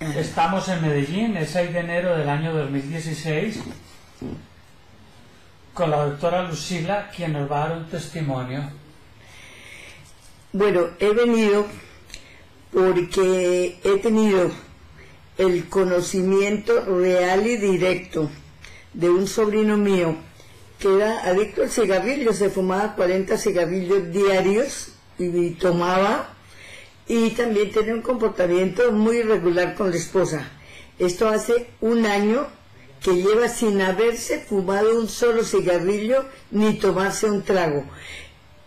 Estamos en Medellín, el 6 de enero del año 2016, con la doctora Lucila, quien nos va a dar un testimonio. Bueno, he venido porque he tenido el conocimiento real y directo de un sobrino mío que era adicto al cigarrillo, se fumaba 40 cigarrillos diarios y tomaba y también tenía un comportamiento muy irregular con la esposa. Esto hace un año que lleva sin haberse fumado un solo cigarrillo ni tomarse un trago.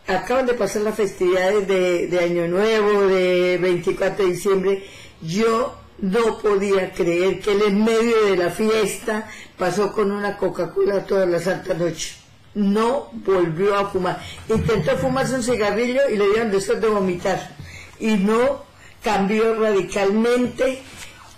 Acaban de pasar las festividades de, Año Nuevo, de 24 de diciembre. Yo no podía creer que él en medio de la fiesta pasó con una Coca-Cola toda la santa noche. No volvió a fumar. Intentó fumarse un cigarrillo y le dieron después de vomitar. Y no cambió radicalmente.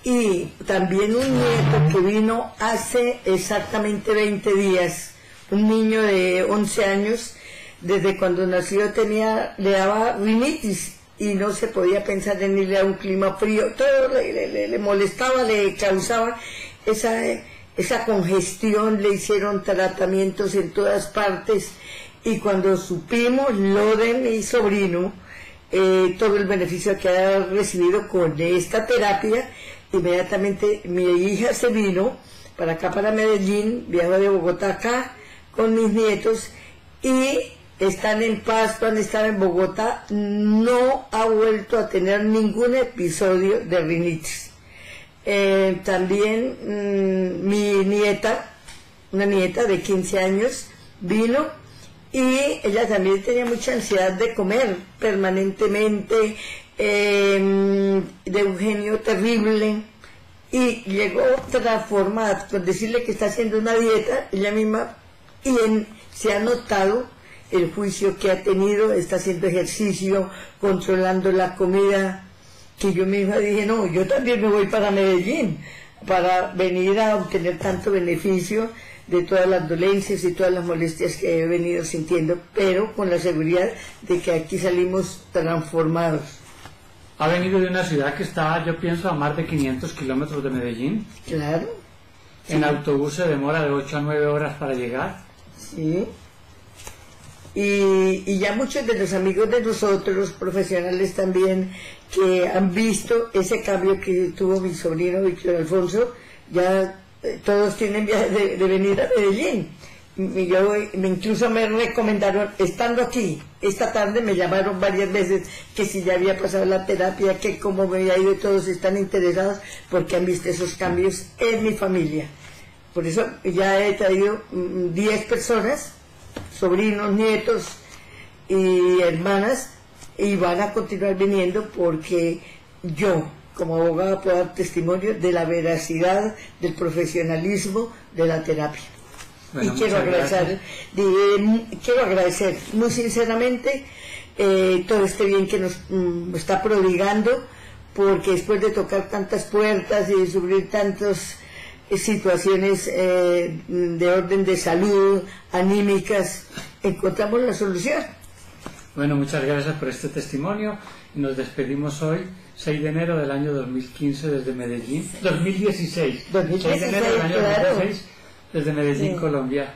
Y también un nieto que vino hace exactamente 20 días, un niño de 11 años, desde cuando nació tenía, le daba rinitis y no se podía pensar en irle a un clima frío, todo le, le, molestaba, le causaba esa, esa congestión, le hicieron tratamientos en todas partes y cuando supimos lo de mi sobrino, eh, todo el beneficio que ha recibido con esta terapia, inmediatamente mi hija se vino para acá, para Medellín, viajó de Bogotá acá con mis nietos y están en Pasto, han estado en Bogotá, no ha vuelto a tener ningún episodio de rinitis. Eh, también mm, mi nieta, una nieta de 15 años, vino y ella también tenía mucha ansiedad de comer permanentemente, em, de un genio terrible. Y llegó transformada, por decirle que está haciendo una dieta, ella misma, y se ha notado el juicio que ha tenido, está haciendo ejercicio, controlando la comida, que yo misma dije, no, yo también me voy para Medellín, para venir a obtener tanto beneficio de todas las dolencias y todas las molestias que he venido sintiendo, pero con la seguridad de que aquí salimos transformados. ¿Ha venido de una ciudad que está, yo pienso, a más de 500 kilómetros de Medellín? Claro. ¿En autobús se demora de 8 a 9 horas para llegar? Sí. Y, ya muchos de los amigos de nosotros, profesionales también, que han visto ese cambio que tuvo mi sobrino Víctor Alfonso, ya eh, todos tienen viaje de, venir a Medellín. Y yo incluso me recomendaron, estando aquí, esta tarde me llamaron varias veces que si ya había pasado la terapia, que cómo me había ido, todos están interesados porque han visto esos cambios en mi familia. Por eso ya he traído 10 mm, personas sobrinos, nietos y hermanas y van a continuar viniendo porque yo como abogada puedo dar testimonio de la veracidad, del profesionalismo de la terapia. y quiero agradecer, quiero agradecer muy sinceramente eh, todo este bien que nos mm, está prodigando, porque después de tocar tantas puertas y de sufrir tantos situaciones eh, de orden de salud, anímicas, encontramos la solución. Bueno, muchas gracias por este testimonio. Nos despedimos hoy, 6 de enero del año 2015 desde Medellín. 2016. 2016 6 de enero del año 2016 desde Medellín, Colombia.